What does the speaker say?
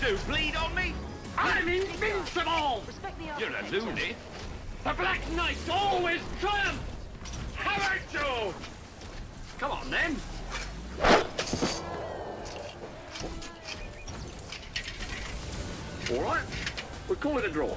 do, bleed on me? I'm invincible! You're a loony. The Black Knights always triumph! How about you? Come on, then. All right, we call it a draw.